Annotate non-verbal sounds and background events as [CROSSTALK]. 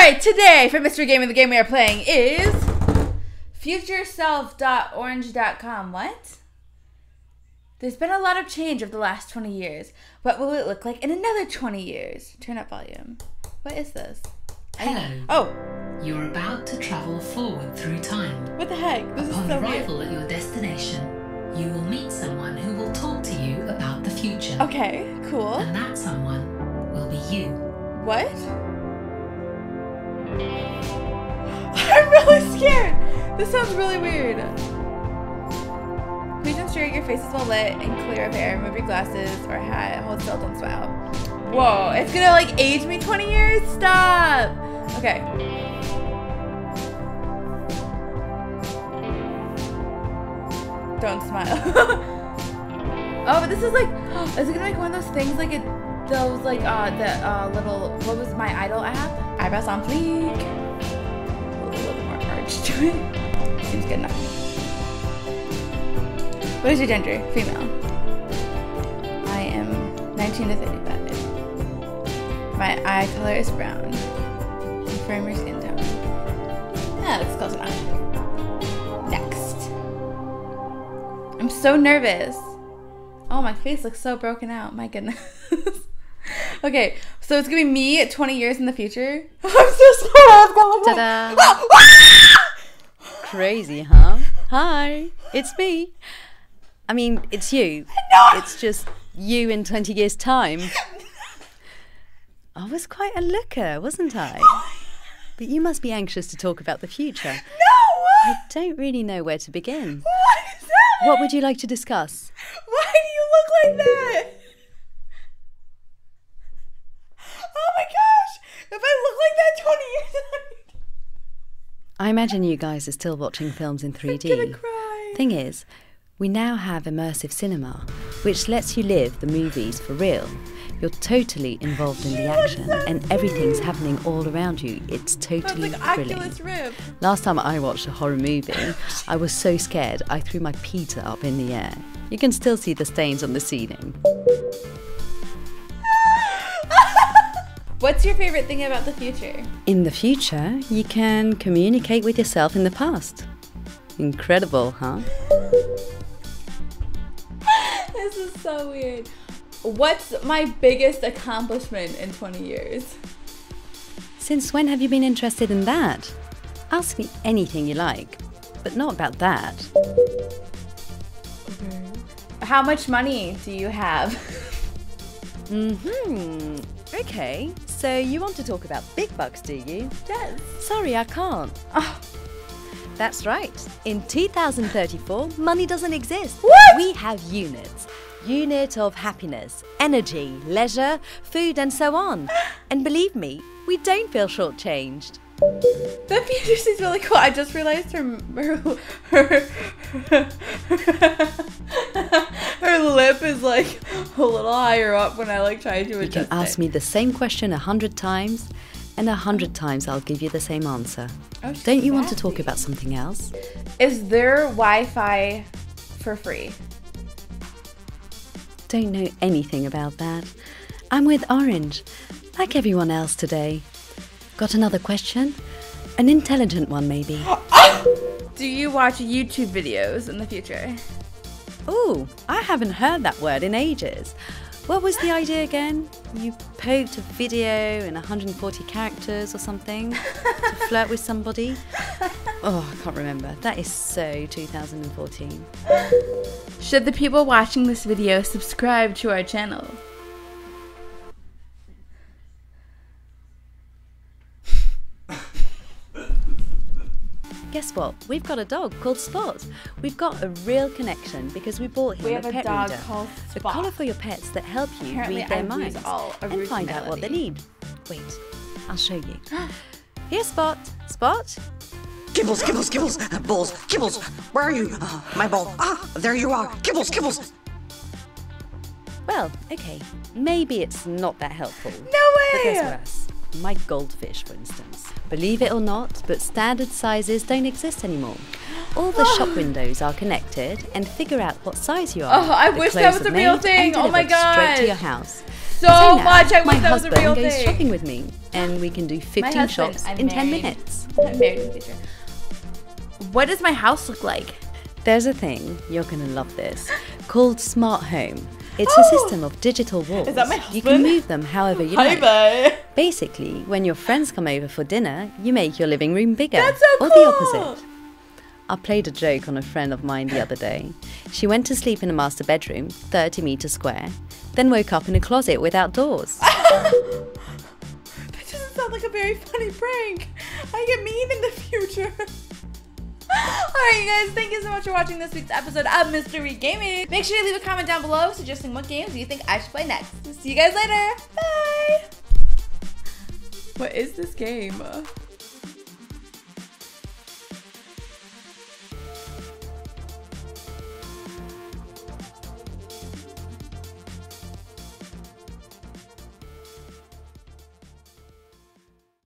right, today for Mystery Game of the game we are playing is futureself.orange.com. What? There's been a lot of change over the last 20 years. What will it look like in another 20 years? Turn up volume. What is this? Hello. Oh, You're about to travel forward through time. what the heck? This is Upon so weird. arrival at your destination, you will meet someone who will talk to you about the future. Okay, cool. And that someone will be you. What? [LAUGHS] I'm really scared. This sounds really weird. Please ensure your face is well lit and clear of hair. Remove your glasses or hat. Hold still, don't smile. Whoa, it's gonna like age me 20 years? Stop! Okay. Don't smile. [LAUGHS] oh, but this is like, [GASPS] is it gonna make one of those things like it, those like, uh, the uh, little, what was my idol app? Eyebrows on fleek. A little more arch to it. Seems good enough. What is your gender? Female. I am 19 to 35. My eye color is brown. Confirm your skin tone. Ah, that's close enough. Next. I'm so nervous. Oh, my face looks so broken out. My goodness. [LAUGHS] okay, so it's gonna be me at 20 years in the future. [LAUGHS] I'm so sorry. Gonna like- Ta-da! [LAUGHS] Crazy, huh? Hi, it's me. I mean, it's you. No. It's just you in 20 years' time. I was quite a looker, wasn't I? [LAUGHS] But you must be anxious to talk about the future. No! I don't really know where to begin. What is that? What would you like to discuss? Why do you look like that? Oh my gosh! If I look like that 20 years I imagine you guys are still watching films in I'm gonna 3D. cry. Thing is, we now have immersive cinema, which lets you live the movies for real. You're totally involved in the action, and everything's happening all around you. It's totally like thrilling. Last time I watched a horror movie, I was so scared I threw my pizza up in the air. You can still see the stains on the ceiling. What's your favorite thing about the future? In the future, you can communicate with yourself in the past. Incredible, huh? [LAUGHS] This is so weird. What's my biggest accomplishment in 20 years? Since when have you been interested in that? Ask me anything you like, but not about that. How much money do you have? [LAUGHS] mm hmm. Okay. So you want to talk about big bucks, do you? yes. Sorry, I can't. Oh, That's right. In 2034, money doesn't exist. What? We have units. Unit of happiness, energy, leisure, food, and so on. [GASPS] And believe me, we don't feel shortchanged. that future seems really cool. I just realized her her her, [LAUGHS] her lip is like a little higher up when I like try to You can ask it. me the same question a hundred times, and a hundred times I'll give you the same answer. Oh, Don't you want to talk about something else? Is there Wi-Fi for free? Don't know anything about that. I'm with Orange, like everyone else today. Got another question? An intelligent one, maybe. [GASPS] Do you watch YouTube videos in the future? Ooh, I haven't heard that word in ages. What was the idea again? You poked a video in 140 characters or something to [LAUGHS] flirt with somebody? Oh, I can't remember. That is so 2014. Should the people watching this video subscribe to our channel? Guess what? We've got a dog called Spot. We've got a real connection because we bought him We a have a dog reader. called A Spot. collar for your pets that help you Apparently read their I minds all and find out what they need. Wait, I'll show you. [GASPS] Here's Spot. Spot, Kibbles, kibbles, kibbles, balls, kibbles. Where are you? Uh, my ball. Ah, there you are. Kibbles, kibbles. Well, okay, maybe it's not that helpful. No But way! there's worse. My goldfish, for instance. Believe it or not, but standard sizes don't exist anymore. All the shop [GASPS] windows are connected and figure out what size you are. Oh, I The wish that was a real thing. Oh my delivered Straight to your house. so Say now, much. I wish that was a real thing. My husband goes shopping with me, and we can do 15 husband, shops I'm in 10 minutes. I'm married. What does my house look like? There's a thing, you're gonna love this, called Smart Home. It's a system of digital walls. Oh! that my You can move them however you Hi, like. Basically, when your friends come over for dinner, you make your living room bigger. That's so or cool. the opposite. I played a joke on a friend of mine the other day. She went to sleep in a master bedroom, 30 meters square, then woke up in a closet without doors. [LAUGHS] That doesn't sound like a very funny prank. I get mean in the future. [LAUGHS] [LAUGHS] Alright, you guys, thank you so much for watching this week's episode of Mystery Gaming. Make sure you leave a comment down below suggesting what games you think I should play next. See you guys later. Bye. What is this game?